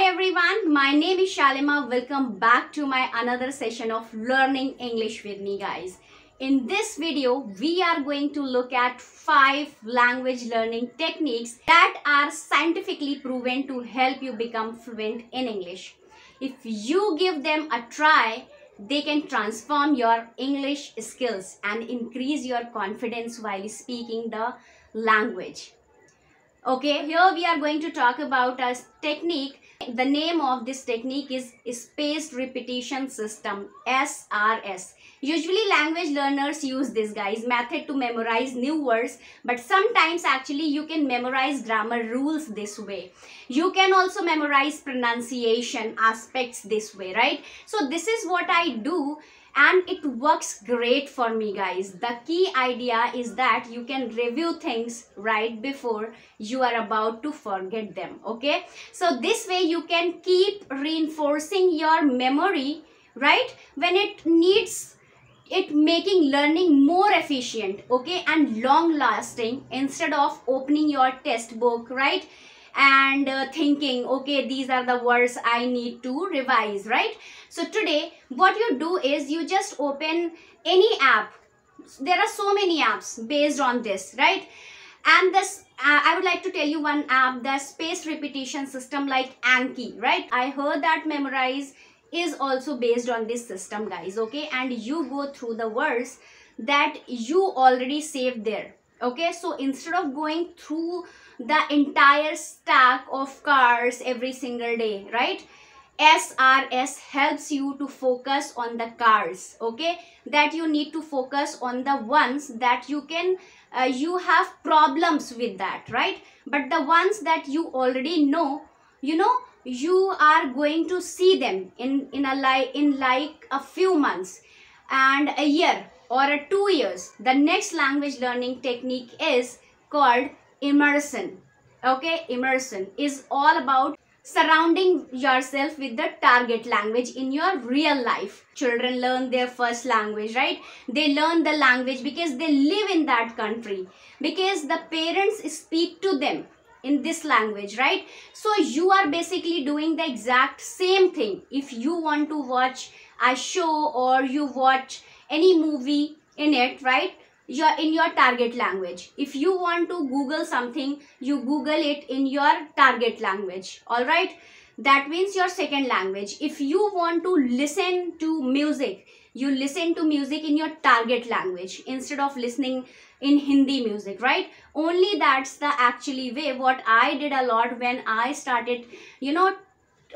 Hi everyone, my name is Shalima. Welcome back to my another session of learning English with me guys. In this video, we are going to look at five language learning techniques that are scientifically proven to help you become fluent in English. If you give them a try, they can transform your English skills and increase your confidence while speaking the language. Okay, here we are going to talk about a technique the name of this technique is spaced repetition system SRS. Usually language learners use this guys method to memorize new words but sometimes actually you can memorize grammar rules this way. You can also memorize pronunciation aspects this way right. So this is what I do and it works great for me guys. The key idea is that you can review things right before you are about to forget them okay? So this way you can keep reinforcing your memory right? When it needs it making learning more efficient okay? And long lasting instead of opening your textbook right and uh, thinking okay these are the words i need to revise right? So today what you do is you just open any app. There are so many apps based on this right? And this uh, i would like to tell you one app the space repetition system like anki right? I heard that memorize is also based on this system guys okay? And you go through the words that you already saved there okay so instead of going through the entire stack of cars every single day right? SRS helps you to focus on the cars okay? That you need to focus on the ones that you can uh, you have problems with that right? But the ones that you already know you know you are going to see them in in a like in like a few months and a year or a two years. The next language learning technique is called immersion. Okay immersion is all about surrounding yourself with the target language in your real life. Children learn their first language right? They learn the language because they live in that country because the parents speak to them in this language right? So you are basically doing the exact same thing. If you want to watch a show or you watch any movie in it right? You're in your target language. If you want to google something you google it in your target language. All right? That means your second language. If you want to listen to music you listen to music in your target language instead of listening in hindi music right? Only that's the actually way. What i did a lot when i started you know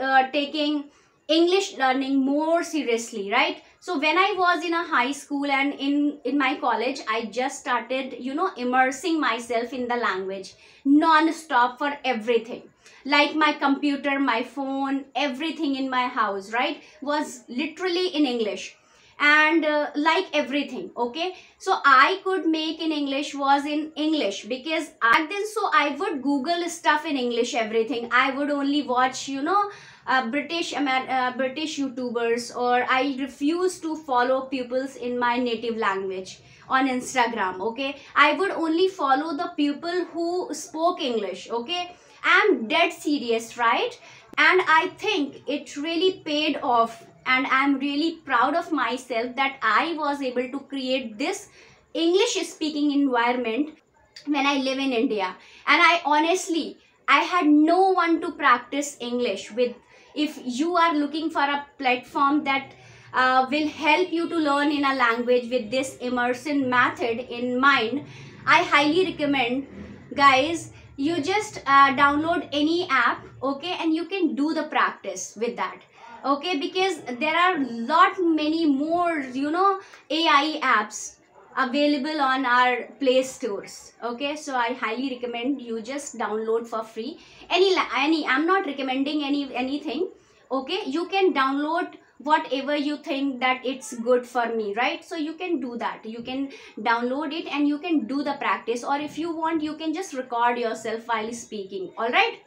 uh, taking english learning more seriously right so when i was in a high school and in in my college i just started you know immersing myself in the language non-stop for everything. Like my computer my phone everything in my house right was literally in english. And uh, like everything okay? So i could make in english was in english because back then so i would google stuff in english everything. I would only watch you know uh, British uh, British YouTubers or I refuse to follow pupils in my native language on Instagram okay? I would only follow the people who spoke English okay? I'm dead serious right? And I think it really paid off and I'm really proud of myself that I was able to create this English speaking environment when I live in India. And I honestly I had no one to practice English with if you are looking for a platform that uh, will help you to learn in a language with this immersion method in mind i highly recommend guys you just uh, download any app okay and you can do the practice with that okay because there are lot many more you know ai apps available on our play stores. Okay so i highly recommend you just download for free. Any any i'm not recommending any anything. Okay you can download whatever you think that it's good for me right? So you can do that. You can download it and you can do the practice. Or if you want you can just record yourself while speaking. All right?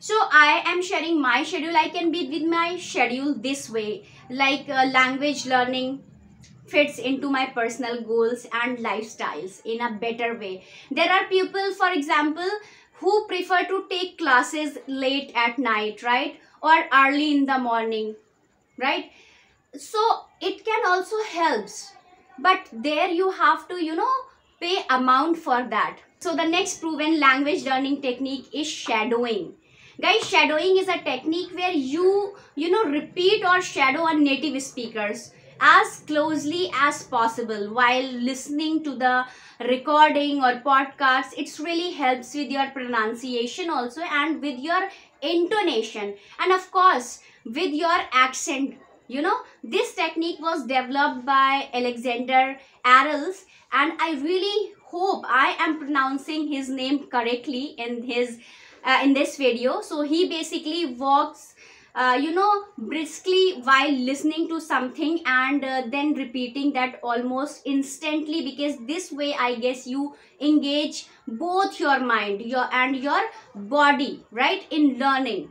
So i am sharing my schedule. I can be with my schedule this way. Like uh, language learning fits into my personal goals and lifestyles in a better way there are people for example who prefer to take classes late at night, right? Or early in the morning, right? So it can also helps. But there you have to, you know, pay amount for that. So the next proven language learning technique is shadowing. Guys, shadowing is a technique where you, you know, repeat or shadow on native speakers as closely as possible while listening to the recording or podcasts. it really helps with your pronunciation also and with your intonation. And of course with your accent. You know this technique was developed by Alexander Arguelles and i really hope i am pronouncing his name correctly in his uh, in this video. So he basically works uh, you know briskly while listening to something and uh, then repeating that almost instantly because this way i guess you engage both your mind your and your body right in learning.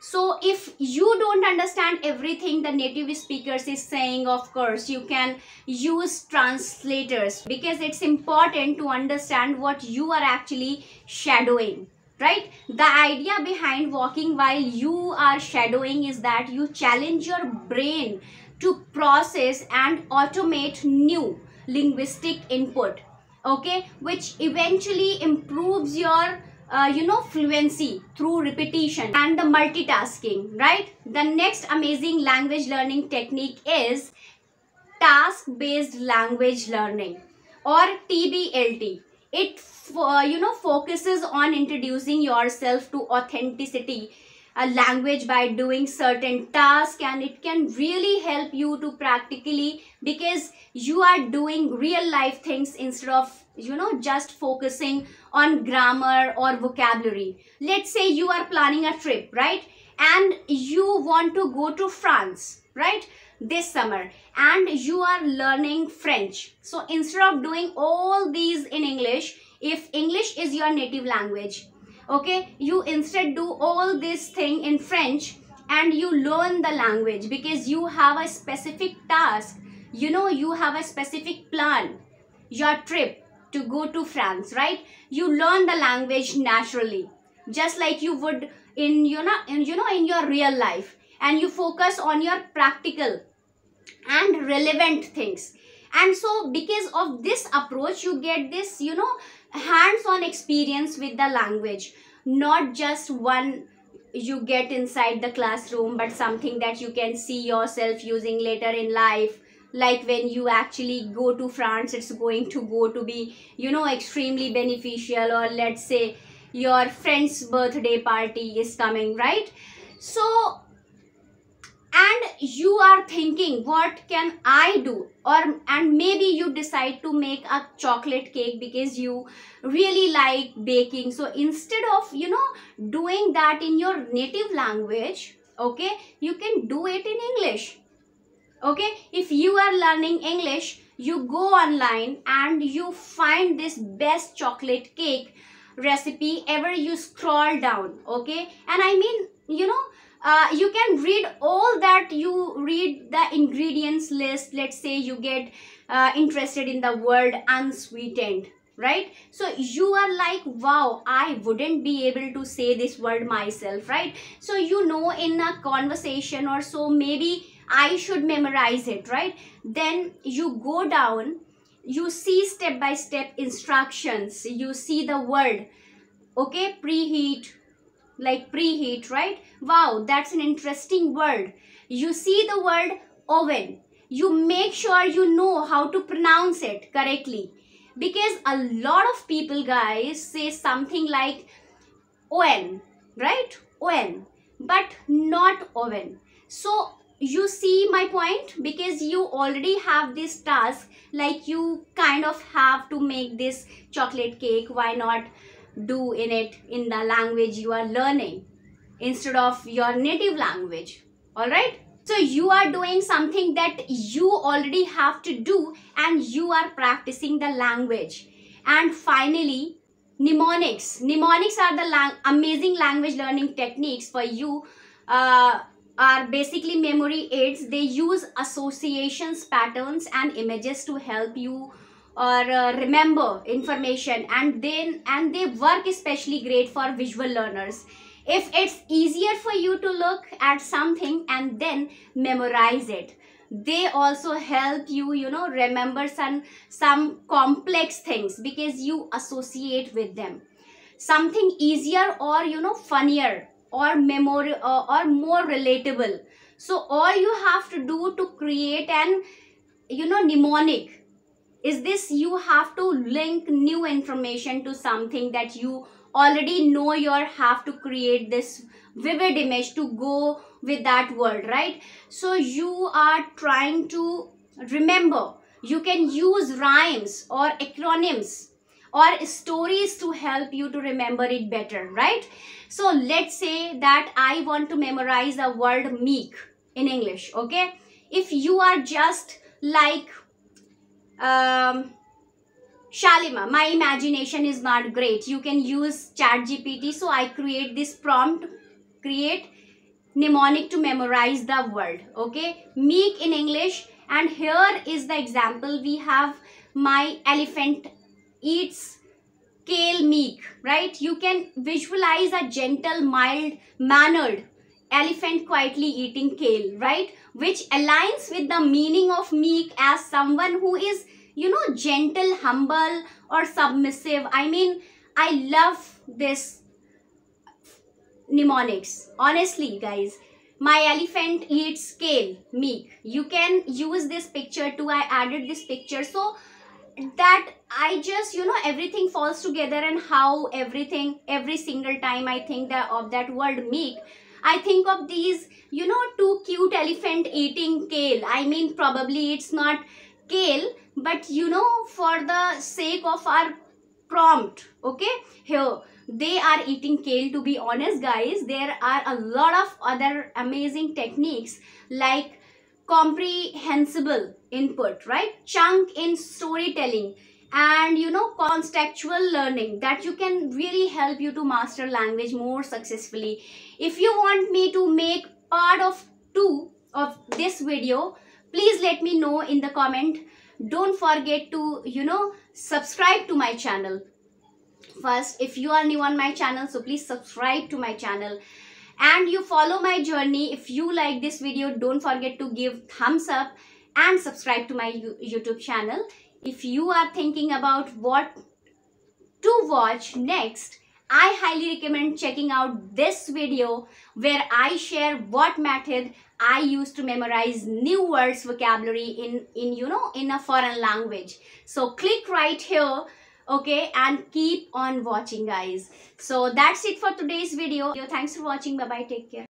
So if you don't understand everything the native speakers is saying of course you can use translators because it's important to understand what you are actually shadowing right? The idea behind walking while you are shadowing is that you challenge your brain to process and automate new linguistic input okay? Which eventually improves your uh, you know fluency through repetition and the multitasking right? The next amazing language learning technique is task based language learning or tblt it uh, you know focuses on introducing yourself to authenticity a language by doing certain tasks and it can really help you to practically because you are doing real life things instead of you know just focusing on grammar or vocabulary. Let's say you are planning a trip right? And you want to go to france right this summer and you are learning French. So instead of doing all these in English, if English is your native language, okay, you instead do all this thing in French and you learn the language because you have a specific task. You know, you have a specific plan, your trip to go to France, right? You learn the language naturally, just like you would in, you know, in, you know, in your real life and you focus on your practical and relevant things. And so because of this approach you get this you know hands-on experience with the language. Not just one you get inside the classroom but something that you can see yourself using later in life. Like when you actually go to france it's going to go to be you know extremely beneficial. Or let's say your friend's birthday party is coming right? So and you are thinking what can i do? Or and maybe you decide to make a chocolate cake because you really like baking. So instead of you know doing that in your native language okay you can do it in english. Okay if you are learning english you go online and you find this best chocolate cake recipe ever you scroll down okay? And i mean you know uh, you can read all that you read the ingredients list. Let's say you get uh, interested in the word unsweetened right? So you are like wow i wouldn't be able to say this word myself right? So you know in a conversation or so maybe i should memorize it right? Then you go down you see step by step instructions. You see the word okay? Preheat like preheat, right? Wow, that's an interesting word. You see the word oven. You make sure you know how to pronounce it correctly. Because a lot of people, guys, say something like oven, right? Oven, but not oven. So, you see my point because you already have this task like you kind of have to make this chocolate cake why not do in it in the language you are learning instead of your native language. All right? So you are doing something that you already have to do and you are practicing the language. And finally mnemonics. Mnemonics are the lang amazing language learning techniques for you uh, are basically memory aids. They use associations patterns and images to help you or uh, remember information and then and they work especially great for visual learners. If it's easier for you to look at something and then memorize it they also help you you know remember some some complex things because you associate with them. Something easier or you know funnier or memory uh, or more relatable. So all you have to do to create an you know mnemonic is this you have to link new information to something that you already know you have to create this vivid image to go with that word right? So you are trying to remember. You can use rhymes or acronyms or stories to help you to remember it better right? So let's say that i want to memorize the word meek in english okay? If you are just like um Shalima, my imagination is not great. You can use chat GPT. So I create this prompt, create mnemonic to memorize the word. Okay. Meek in English. And here is the example. We have my elephant eats kale meek. Right. You can visualize a gentle, mild, mannered elephant quietly eating kale. Right. Which aligns with the meaning of meek as someone who is you know gentle humble or submissive i mean i love this mnemonics honestly guys my elephant eats kale meek you can use this picture too i added this picture so that i just you know everything falls together and how everything every single time i think that of that word meek i think of these you know two cute elephant eating kale. I mean probably it's not kale but you know for the sake of our prompt okay? Here they are eating kale to be honest guys there are a lot of other amazing techniques like comprehensible input right? Chunk in storytelling and you know contextual learning that you can really help you to master language more successfully. If you want me to make part of two of this video please let me know in the comment. Don't forget to you know subscribe to my channel. First if you are new on my channel so please subscribe to my channel. And you follow my journey. If you like this video don't forget to give thumbs up and subscribe to my youtube channel if you are thinking about what to watch next I highly recommend checking out this video where I share what method I use to memorize new words vocabulary in, in you know, in a foreign language. So click right here, okay, and keep on watching guys. So that's it for today's video. Thanks for watching. Bye-bye. Take care.